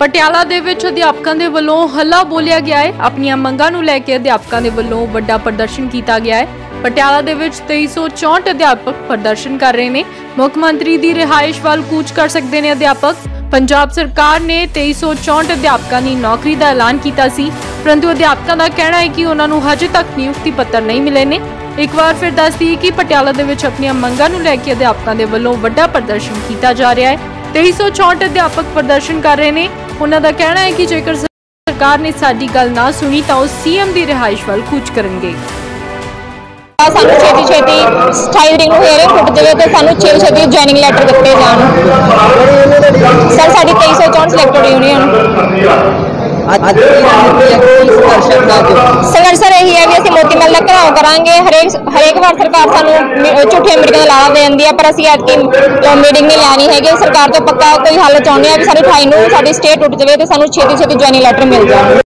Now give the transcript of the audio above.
ਪਟਿਆਲਾ ਦੇ ਵਿੱਚ ਅਧਿਆਪਕਾਂ ਦੇ ਵੱਲੋਂ ਹੱਲਾ ਬੋਲਿਆ ਗਿਆ ਹੈ। ਆਪਣੀਆਂ ਮੰਗਾਂ ਨੂੰ ਲੈ ਕੇ ਅਧਿਆਪਕਾਂ ਦੇ ਵੱਲੋਂ ਵੱਡਾ ਪ੍ਰਦਰਸ਼ਨ ਕੀਤਾ ਗਿਆ ਹੈ। ਪਟਿਆਲਾ ਦੇ ਵਿੱਚ 2364 ਅਧਿਆਪਕ ਪ੍ਰਦਰਸ਼ਨ ਕਰ ਰਹੇ ਨੇ। ਮੁੱਖ ਮੰਤਰੀ ਦੀ ਰਿਹਾਇਸ਼ ਵੱਲ ਕੂਚ ਕਰ ਸਕਦੇ ਨੇ ਅਧਿਆਪਕ। ਪੰਜਾਬ ਸਰਕਾਰ ਨੇ 2364 ਅਧਿਆਪਕਾਂ ਦੀ ਨੌਕਰੀ ਦਾ ਐਲਾਨ ਕੀਤਾ ਸੀ। ਪਰੰਤੂ ਅਧਿਆਪਕਾਂ ਦਾ ਕਹਿਣਾ ਹੈ ਕਿ ਉਹਨਾਂ ਨੂੰ ਹਜੇ ਤੱਕ ਨਿਯੁਕਤੀ ਪੱਤਰ ਨਹੀਂ ਮਿਲੇ ਨੇ। ਇੱਕ ਵਾਰ ਫਿਰ ਦੱਸਦੀ ਕਿ ਪਟਿਆਲਾ ਦੇ ਵਿੱਚ ਆਪਣੀਆਂ ਮੰਗਾਂ ਨੂੰ ਲੈ ਕੇ ਅਧਿਆਪਕਾਂ ਦੇ ਵੱਲੋਂ ਵੱਡਾ ਪ੍ਰਦਰਸ਼ਨ ਕੀਤਾ ਜਾ ਰਿਹਾ ਹੈ। 2364 ਅਧਿਆਪਕ ਪ੍ਰਦਰਸ਼ਨ ਕਰ ਰਹੇ ਨੇ। ਉਹਨਾਂ ਦਾ ਕਹਿਣਾ ਹੈ ਕਿ ਜੇਕਰ ਸਰਕਾਰ ਨੇ ਸਾਡੀ ਗੱਲ ਨਾ ਸੁਣੀ, ਤਾਂ ਉਹ ਸੀਐਮ ਦੀ ਰਿਹਾਇਸ਼ ਵੱਲ ਕੂਚ ਕਰਨਗੇ। ਸਾਨੂੰ ਛੇਤੀ ਛੇਤੀ 28 ਤਰੀਕ ਨੂੰ ਹੇਅਰਿੰਗ ਟੁੱਟ ਜਾਵੇ ਤੇ ਸਾਨੂੰ ਛੇਤੀ ਛੇਤੀ ਜੁਆਇਨਿੰਗ ਲੈਟਰ ਦਿੱਤੇ ਜਾਣ। ਸਰ, ਸਾਡੀ 2364 ਸਿਲੈਕਟਡ ਯੂਨੀਅਨ ਅੱਜ ਦੀ ਦਾ ਸੰਘਰਸ਼ ਸਰ ਇਹੀ ਹੈ ਵੀ ਅਸੀਂ ਮੋਤੀ ਮਹਿਲ ਦਾ ਘਰਾਓ ਕਰਾਂਗੇ, ਹਰੇਕ ਹਰੇਕ ਵਾਰ ਸਰਕਾਰ ਸਾਨੂੰ ਝੂਠੀਆਂ ਮੀਟਿੰਗਾਂ ਲਾ ਦਿੰਦੀ ਹੈ ਪਰ ਅਸੀਂ ਐਤਕੀ ਮੀਟਿੰਗ ਨਹੀਂ ਲੈਣੀ ਹੈਗੀ। ਸਰਕਾਰ ਤੋਂ ਪੱਕਾ ਕੋਈ ਹੱਲ ਚਾਹੁੰਦੇ ਆ ਵੀ ਸਾਡੇ 28 ਨੂੰ ਸਾਡੀ ਸਟੇਟ ਉੱਠ ਜਾਵੇ ਤੇ ਸਾਨੂੰ ਛੇਤੀ ਛੇਤੀ ਜੁਆਇਨਿੰਗ ਲੈਟਰ ਮਿਲ ਜਾਣ